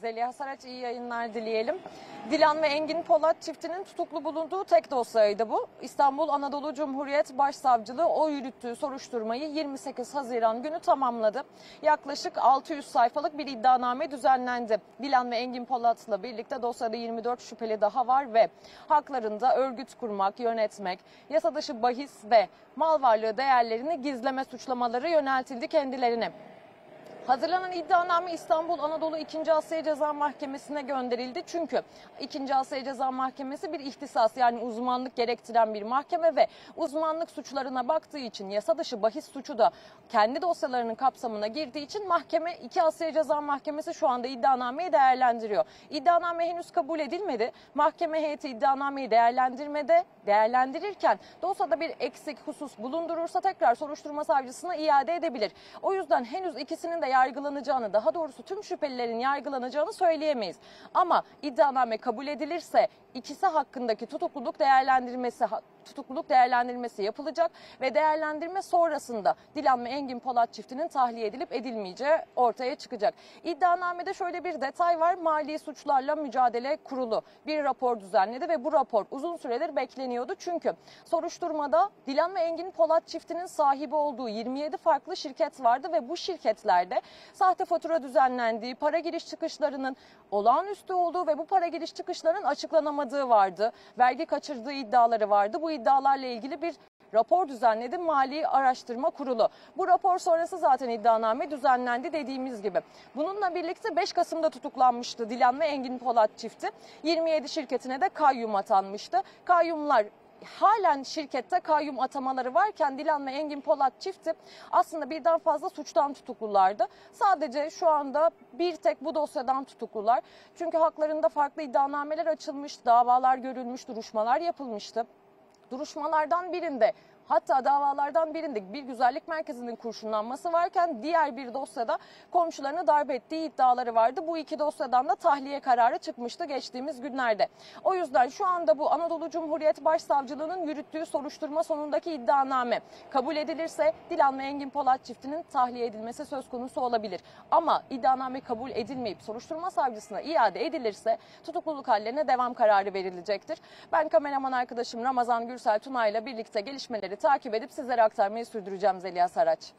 Zeliha Saraç iyi yayınlar dileyelim. Dilan ve Engin Polat çiftinin tutuklu bulunduğu tek dosyaydı bu. İstanbul Anadolu Cumhuriyet Başsavcılığı o yürüttüğü soruşturmayı 28 Haziran günü tamamladı. Yaklaşık 600 sayfalık bir iddianame düzenlendi. Dilan ve Engin Polat'la birlikte dosyada 24 şüpheli daha var ve haklarında örgüt kurmak, yönetmek, yasa dışı bahis ve mal varlığı değerlerini gizleme suçlamaları yöneltildi kendilerine. Hazırlanan iddianame İstanbul Anadolu 2. Asya Ceza Mahkemesi'ne gönderildi. Çünkü 2. Asya Ceza Mahkemesi bir ihtisas yani uzmanlık gerektiren bir mahkeme ve uzmanlık suçlarına baktığı için yasa dışı bahis suçu da kendi dosyalarının kapsamına girdiği için mahkeme 2 Asya Ceza Mahkemesi şu anda iddianameyi değerlendiriyor. İddianame henüz kabul edilmedi. Mahkeme heyeti iddianameyi değerlendirmede değerlendirirken dosyada bir eksik husus bulundurursa tekrar soruşturma savcısına iade edebilir. O yüzden henüz ikisinin de yargılanacağını daha doğrusu tüm şüphelilerin yargılanacağını söyleyemeyiz. Ama iddianame kabul edilirse ikisi hakkındaki tutukluluk değerlendirmesi tutukluluk değerlendirmesi yapılacak ve değerlendirme sonrasında Dilan ve Engin Polat çiftinin tahliye edilip edilmeyeceği ortaya çıkacak. İddianamede şöyle bir detay var. Mali suçlarla mücadele kurulu bir rapor düzenledi ve bu rapor uzun süredir bekleniyordu. Çünkü soruşturmada Dilan ve Engin Polat çiftinin sahibi olduğu 27 farklı şirket vardı ve bu şirketlerde sahte fatura düzenlendiği, para giriş çıkışlarının olağanüstü olduğu ve bu para giriş çıkışlarının açıklanamadığı vardı. Vergi kaçırdığı iddiaları vardı. Bu iddialarla ilgili bir rapor düzenledi Mali Araştırma Kurulu. Bu rapor sonrası zaten iddianame düzenlendi dediğimiz gibi. Bununla birlikte 5 Kasım'da tutuklanmıştı Dilan ve Engin Polat çifti. 27 şirketine de kayyum atanmıştı. Kayyumlar halen şirkette kayyum atamaları varken Dilan ve Engin Polat çifti aslında birden fazla suçtan tutuklulardı. Sadece şu anda bir tek bu dosyadan tutuklular. Çünkü haklarında farklı iddianameler açılmış, davalar görülmüş, duruşmalar yapılmıştı. Duruşmalardan birinde Hatta davalardan birinde bir güzellik merkezinin kurşunlanması varken diğer bir dosyada komşularını darp ettiği iddiaları vardı. Bu iki dosyadan da tahliye kararı çıkmıştı geçtiğimiz günlerde. O yüzden şu anda bu Anadolu Cumhuriyet Başsavcılığı'nın yürüttüğü soruşturma sonundaki iddianame kabul edilirse Dilan ve Engin Polat çiftinin tahliye edilmesi söz konusu olabilir. Ama iddianame kabul edilmeyip soruşturma savcısına iade edilirse tutukluluk hallerine devam kararı verilecektir. Ben kameraman arkadaşım Ramazan Gürsel Tuna ile birlikte gelişmeleri takip edip sizlere aktarmayı sürdüreceğim Zeliha Saraç.